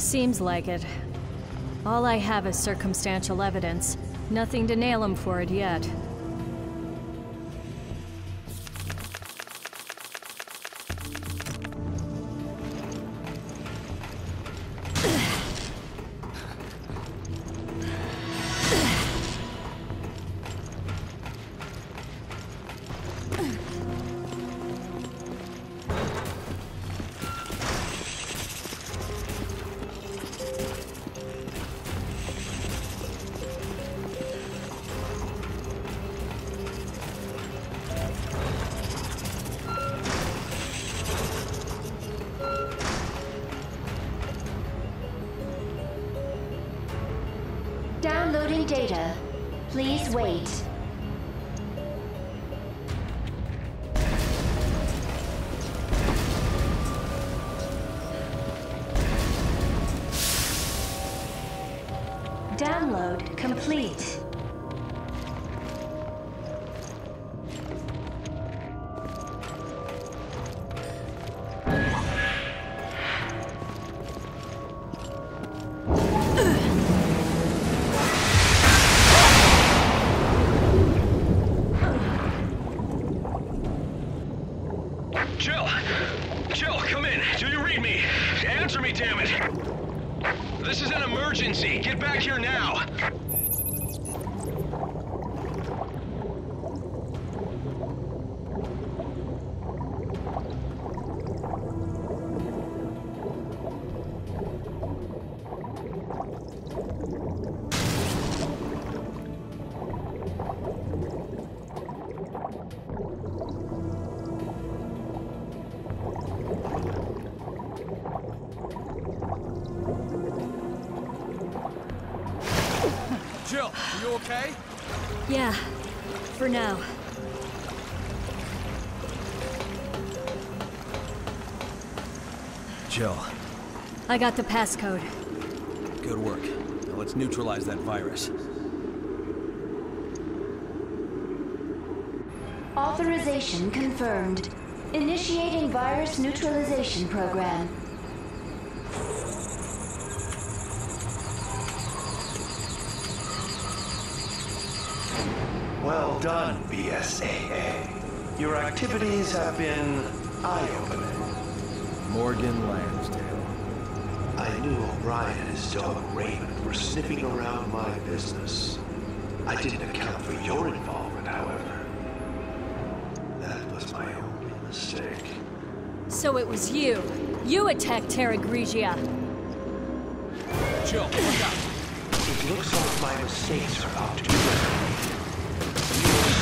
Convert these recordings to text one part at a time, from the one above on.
Seems like it. All I have is circumstantial evidence. Nothing to nail him for it yet. Data. Please wait. Download complete. Jill, are you okay? Yeah, for now. Jill, I got the passcode. good work. Now let's neutralize that virus. Authorization confirmed. Initiating virus neutralization program. Done, BSAA. Your activities have been eye-opening. Morgan Lansdale. I knew O'Brien and his dog Raymond were sniffing around my business. I didn't account for your involvement, however. That was my only mistake. So it was you. You attacked Terra Grigia. Jill, look out! It looks like my mistakes are about to be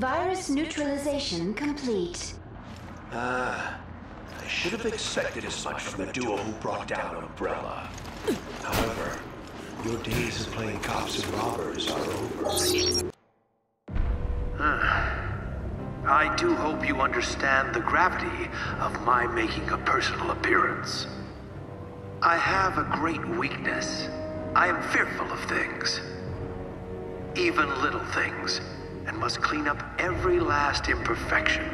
Virus neutralization complete. Ah, I should have expected as much from the duo who brought down Umbrella. However, your days of playing cops and robbers are over. I do hope you understand the gravity of my making a personal appearance. I have a great weakness. I am fearful of things. Even little things, and must clean up every last imperfection.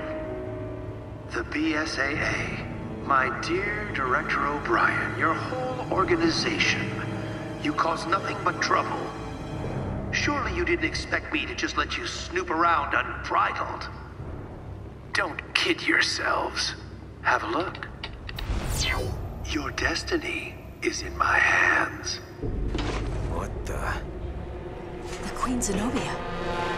The BSAA, my dear Director O'Brien, your whole organization, you cause nothing but trouble. Surely you didn't expect me to just let you snoop around unbridled. Don't kid yourselves. Have a look. Your destiny is in my hands. What the? The Queen Zenobia.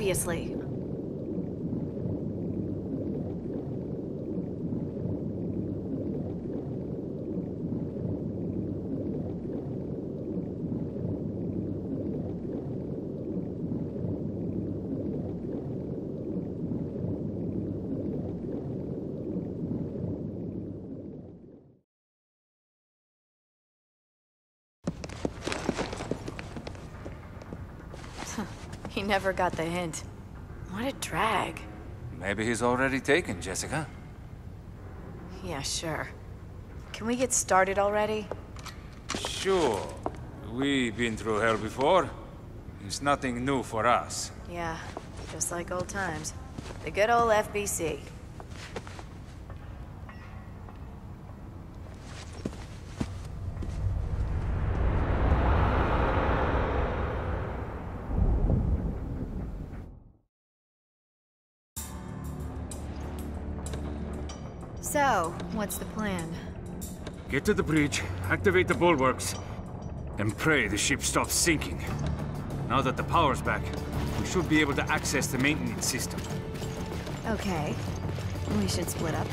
Previously. He never got the hint. What a drag. Maybe he's already taken, Jessica. Yeah, sure. Can we get started already? Sure. We've been through hell before. It's nothing new for us. Yeah, just like old times. The good old FBC. So, what's the plan? Get to the bridge, activate the bulwarks, and pray the ship stops sinking. Now that the power's back, we should be able to access the maintenance system. Okay. We should split up